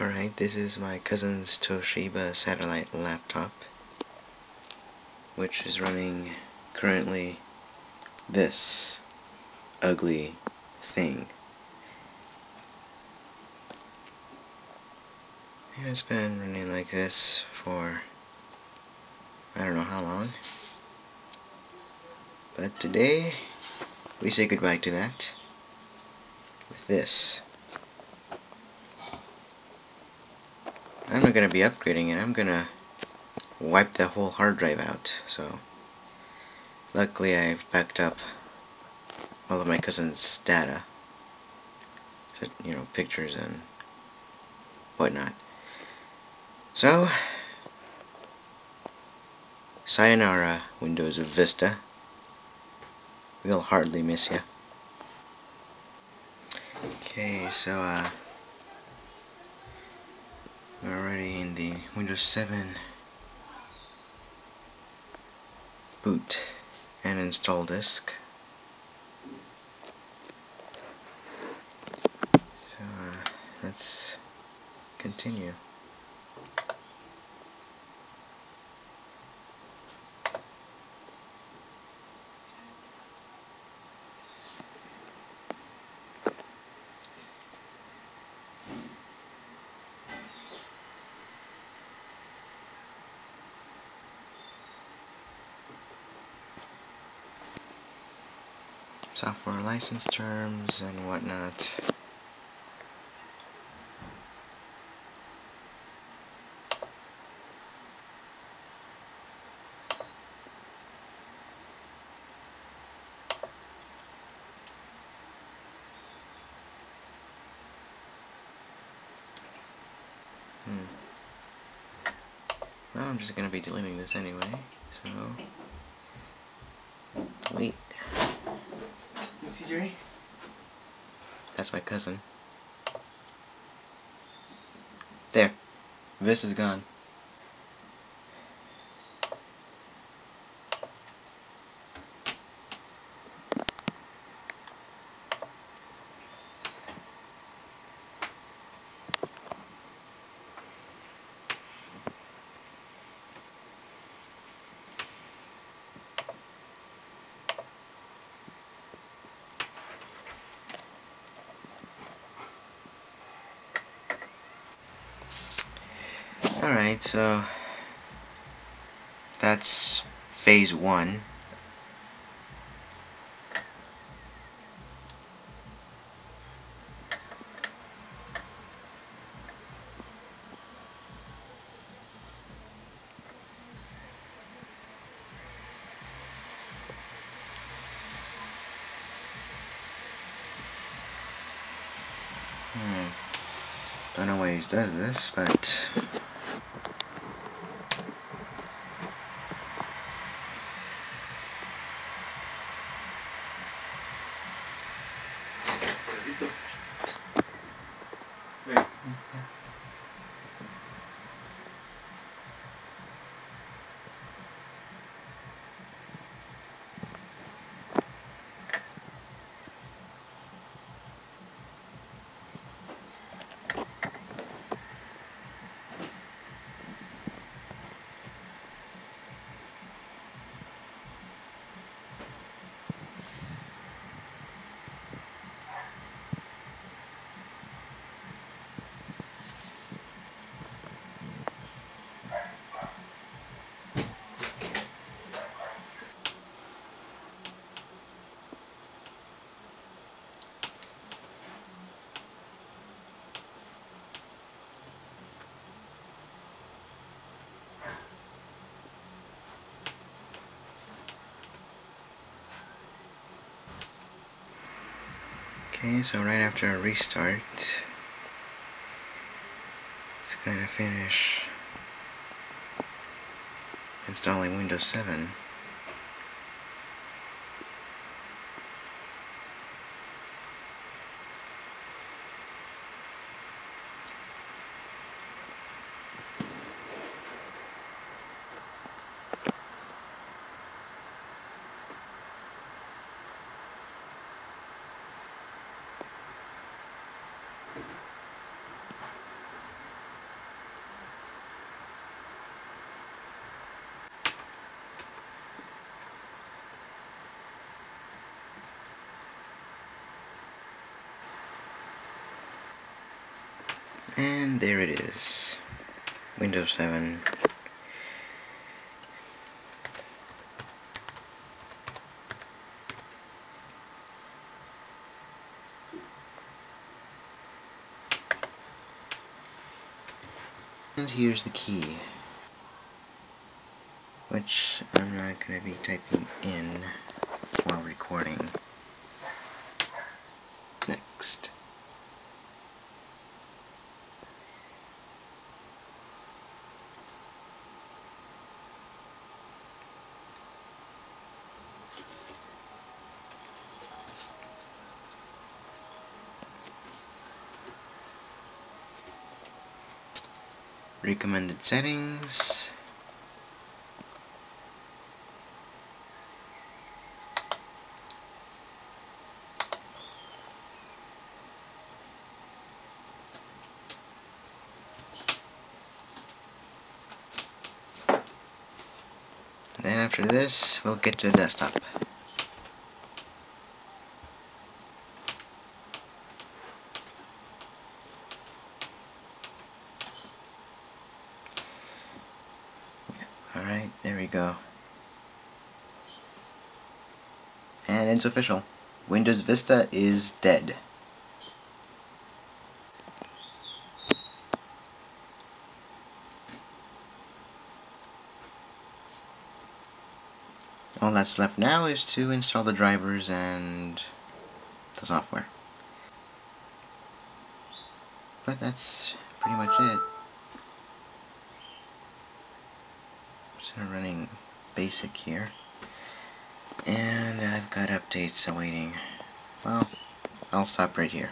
Alright, this is my cousin's Toshiba satellite laptop, which is running currently this ugly thing. It's been running like this for I don't know how long. But today, we say goodbye to that with this. I'm not going to be upgrading it, I'm going to wipe the whole hard drive out, so luckily I've backed up all of my cousin's data, so, you know, pictures and whatnot. So, sayonara, Windows Vista. We'll hardly miss you. Okay, so, uh, already in the Windows 7 boot and install disk. So uh, let's continue. Software license terms and whatnot. Hmm. Well, I'm just going to be deleting this anyway, so That's my cousin. There. This is gone. Alright, so that's phase one. Hmm. Don't know why he does this, but Okay, so right after a restart, it's going to finish installing Windows 7. And there it is, Windows 7 And here's the key, which I'm not going to be typing in while recording. Recommended settings. Then after this we'll get to the desktop Alright, there we go. And it's official. Windows Vista is dead. All that's left now is to install the drivers and the software. But that's pretty much it. Running basic here. And I've got updates awaiting. Well, I'll stop right here.